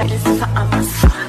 I this is I'm a star.